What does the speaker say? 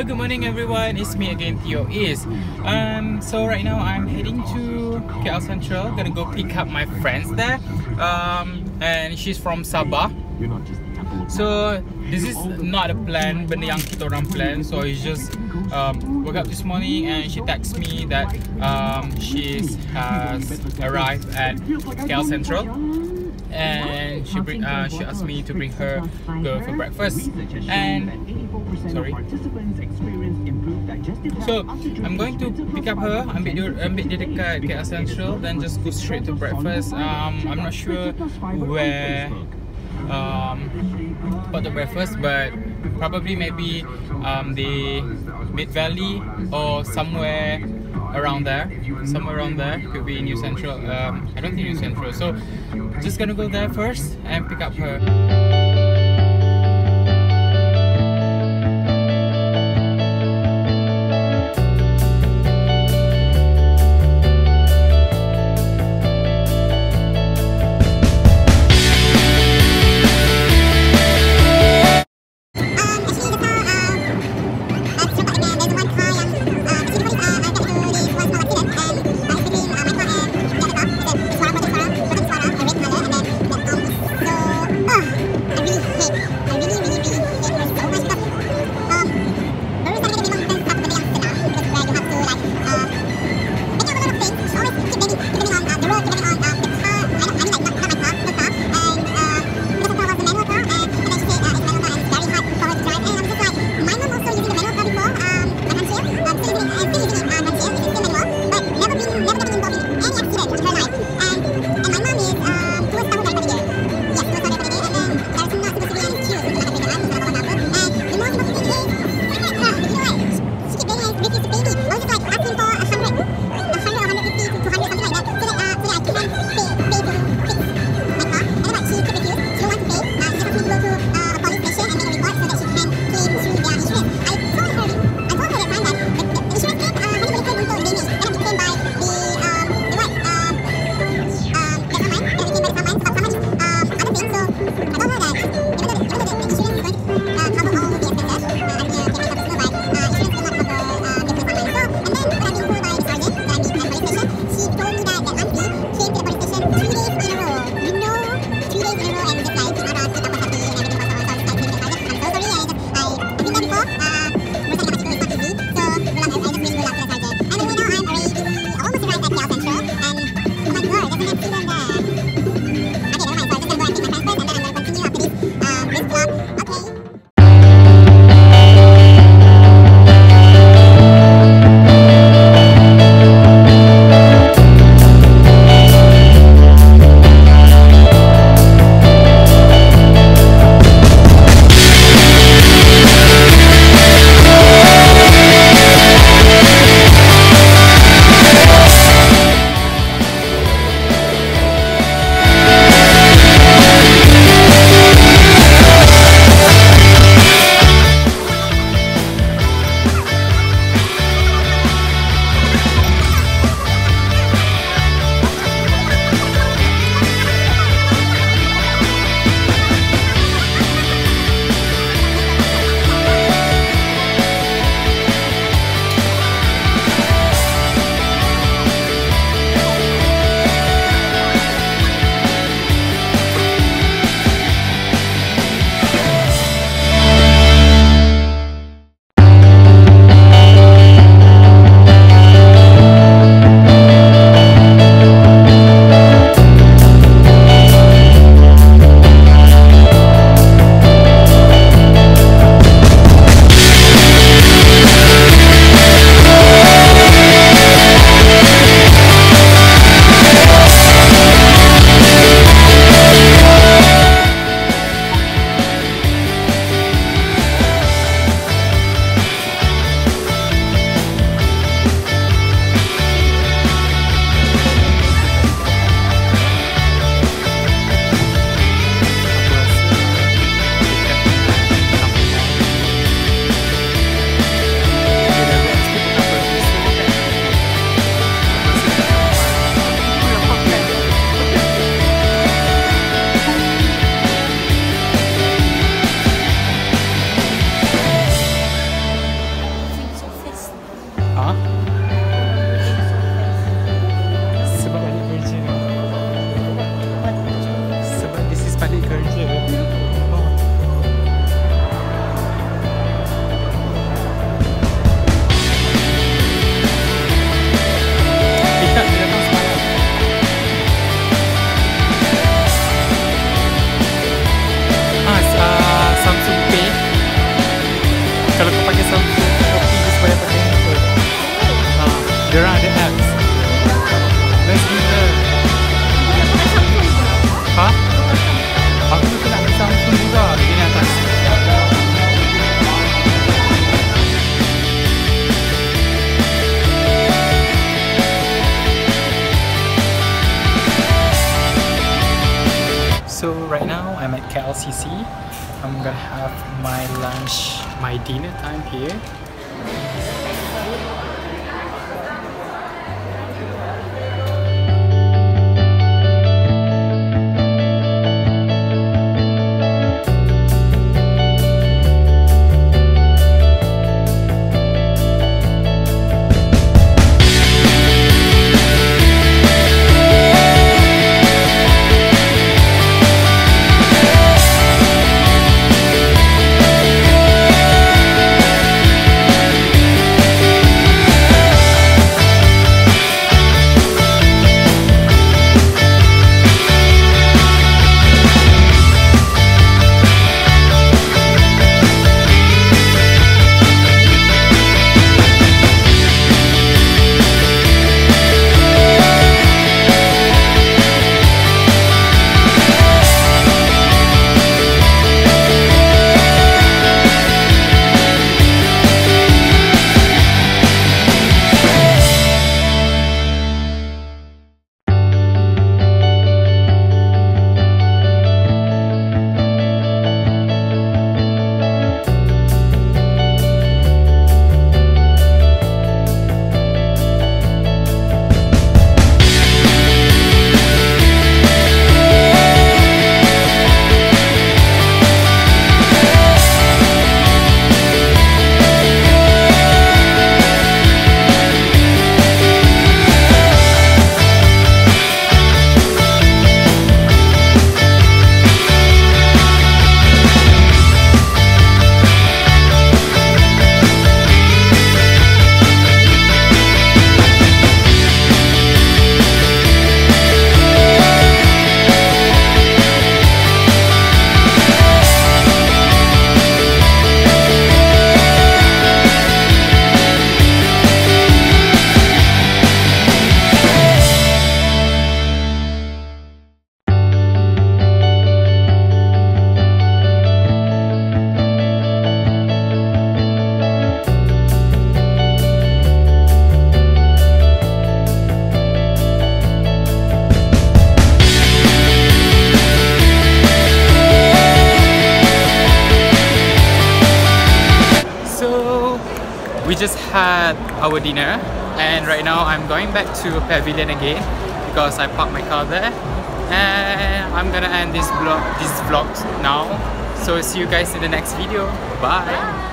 Hello, good morning everyone. It's me again, Theo Is. Um, so right now I'm heading to KL Sentral. Gonna go pick up my friends there. Um, and she's from Sabah. So this is not a plan, benda yang kita orang plan. So it's just um, woke up this morning and she texts me that um, she has arrived at KL Sentral and she bring uh, she asked me to bring her go for breakfast. And sorry. So I'm going to pick up her. Ambil ambil dia dekat KL Sentral then just go straight to breakfast. Um I'm not sure where um about the breakfast but probably maybe um the Mid Valley or somewhere around there somewhere around there. Could be NU Sentral um, I don't think NU Sentral. So just gonna go there first and pick up her I'm. I'm gonna have my lunch, my dinner time here. Just had our dinner and right now I'm going back to Pavilion again because I parked my car there. And I'm gonna end this vlog this vlog now. So see you guys in the next video. Bye